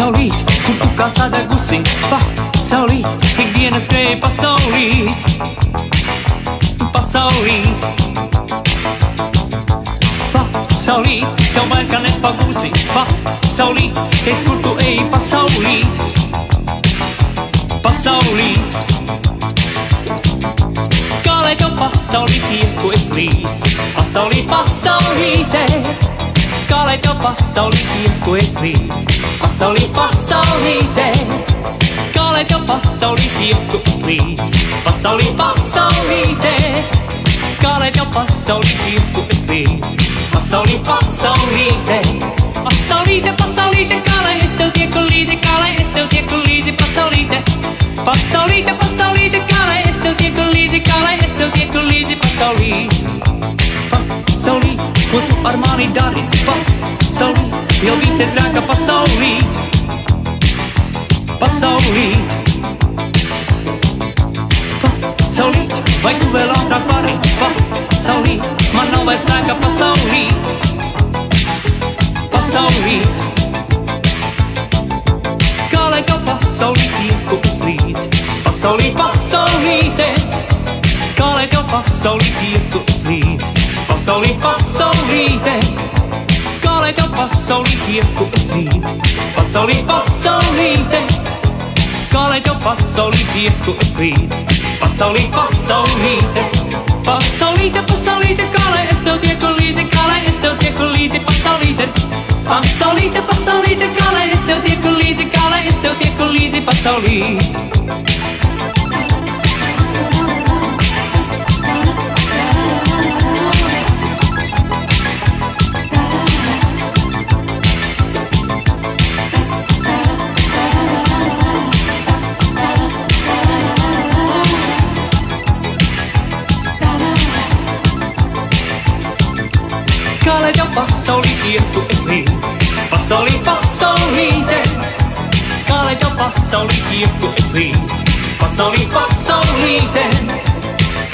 Pasaulīt, kur tu kā sadegusi, pasaulīt, ikdienas skrēja pasaulīt, pasaulīt. Pasaulīt, tev bail, ka nepagūsi, pasaulīt, teic, kur tu ej, pasaulīt, pasaulīt. Kā lai tev pasaulīt tie, ko es līdz, pasaulīt, pasaulītē. Kā lai tev pasaulīt tie, ko es līdz, pasaulīt, pasaulītē. Kā lai tev pasaulīt tie, ko es līdz, pasaulīt, pasaulītē. Kā lai tev pasaulīt tie, ko es līdz, pasaulīt, pasaulītē. Pasaulīte, pasaulīte, kā lai es tev tieku līdzi, kā lai es tev tieku līdzi, pasaulīte. Pasaulīte, pasaulīte, kā lai es tev tieku līdzi, kā lai es tev tieku līdzi, pasaulīte. Ko tu ar mani dari, pasaulīt, jau bīsties grēka pasaulīt. Pasaulīt. Pasaulīt, vai tu vēl ātrāk vari, pasaulīt, man nav vairs spēka pasaulīt. Pasaulīt. Kā lai tev pasaulīt tieku es līdz, pasaulīt, pasaulīte. Kā lai tev pasaulīt tieku es līdz, pasaulīt, pasaulīte. Kā lai tev pasaulīt tieku es līdz, pasaulīt, pasaulīte. Kā lai tev pasaulīt tieku es līdz, pasaulīt, pasaulīte. Pasaulīte, pasaulīte, kā lai es tev tieku līdzi, kā lai es tev tieku līdzi, pasaulīte. Pasaulīte, pasaulīte, kā lai es tev tieku līdzi, kā lai es tev tieku līdzi, pasaulīte. Kā lai tev pasaulī ietu es līdz, pasaulī, pasaulīte. Kā lai tev pasaulī ietu es līdz, pasaulī, pasaulīte.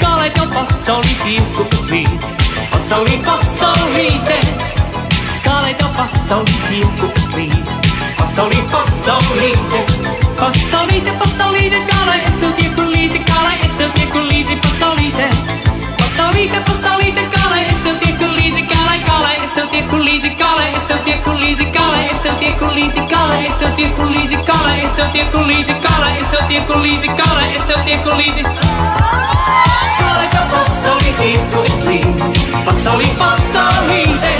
Kā lai tev pasaulī ietu es līdz, pasaulī, pasaulīte. Kā lai tev pasaulī ietu es līdz, es tev tieku līdzi, kā lai es tev tieku līdzi, kā lai es tev tieku līdzi, kā lai es tev tieku līdzi, kā lai es tev tieku līdzi. Kā lai tev pasaulī tieku es līdzi, pasaulī, pasaulīte.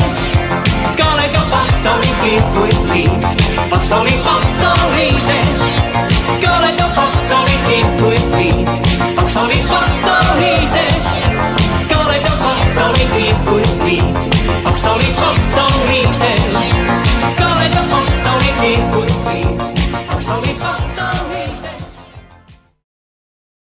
Kā lai tev pasaulī tieku es līdzi, pasaulī, pasaulīte.